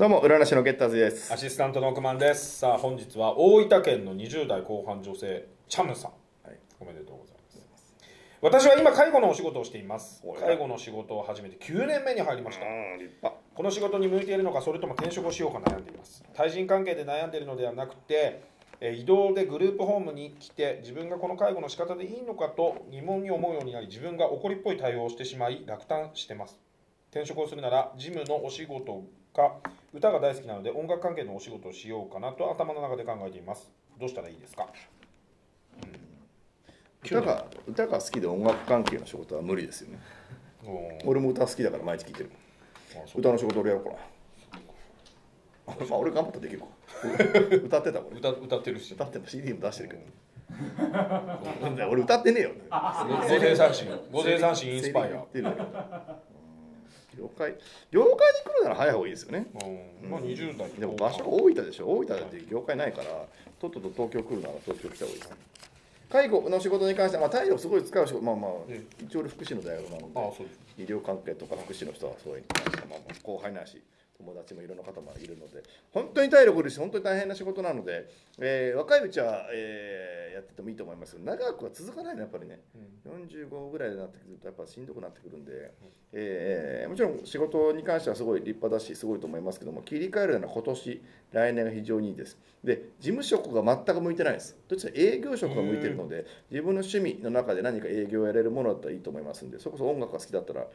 どうも占い師のゲッターズです。アシスタントの億万です。さあ本日は大分県の20代後半女性チャムさん、はい。おめでとうございます。私は今介護のお仕事をしています。介護の仕事を始めて9年目に入りました。うん立派。この仕事に向いているのかそれとも転職をしようか悩んでいます。対人関係で悩んでいるのではなくてえー移動でグループホームに来て自分がこの介護の仕方でいいのかと疑問に思うようになり自分が怒りっぽい対応をしてしまい落胆してます転職をするなら事務のお仕事か歌が大好きなので音楽関係のお仕事をしようかなと頭の中で考えています。どうしたらいいですか？歌が歌が好きで音楽関係の仕事は無理ですよね。俺も歌好きだから毎日聴いてる歌の仕事俺やろうかな。まあ俺頑張ったらできるか。歌ってた俺。歌歌ってるし。歌っても CD も出してるけど。俺歌ってねえよ午前三振午前三振インスパイアセリフ言ってるだけうん業界業界に来るなら早い方がいいですよね。うん。まあ20代でも場所が大分でしょ。大分だって業界ないからとっとと東京来るなら東京来た方がいい。ですね介護の仕事に関しては、まあ、体力すごい使う仕事まあまあえ一応俺福祉の大学なので医療関係とか福祉の人はそういうに関してはまあまあ後輩ないし友達もいろんな方もいるので本当に体力いるし本当に大変な仕事なので、えー若いうちは、えーやっててもいいと思います。けど長くは続かないのやっぱりね。45ぐらいになってくるとやっぱしんどくなってくるんで、えーもちろん仕事に関してはすごい立派だしすごいと思いますけども切り替えるなら今年来年が非常にいいです。で事務職が全く向いてないです。どっちか営業職が向いてるので自分の趣味の中で何か営業をやれるものだったらいいと思いますんでそれこそ音楽が好きだったら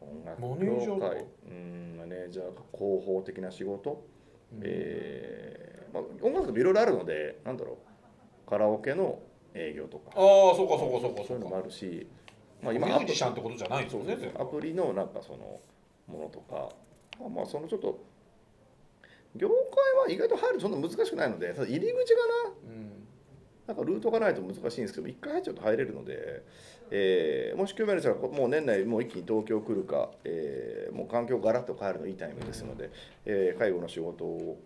音楽マネージャーとか？界うん。マネージャーか広報的な仕事、えーまあ、音楽でもいろいろあるのでなんだろう。カラオケの営業とか。ああそうかそうかそうかそういうのもあるし、まあ、ミ今ュージシャンってことじゃないんですよねアプリのなんかそのものとか。まあまあそのちょっと業界は意外と入るとそんな難しくないのでただ入り口がな。うんなんかルートがないと難しいんですけど一回入っちゃうと入れるので、えーもし興味ある人はもう年内もう一気に東京来るか、えーもう環境ガラッと変えるのいいタイミングですので、えー介護の仕事を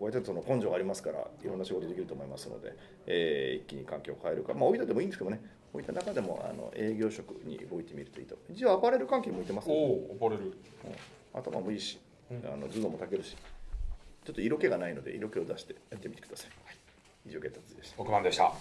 割とその根性がありますからいろんな仕事できると思いますので、えー一気に環境を変えるか。まあ大分でもいいんですけどね。大分の中でもあの営業職に動いてみるといいと一応アパレル関係向いてますおお溺れるうん。頭もいいし、うん。あの頭脳も炊けるし。ちょっと色気がないので色気を出してやってみてください、以上ゲッターズでした。億万でした。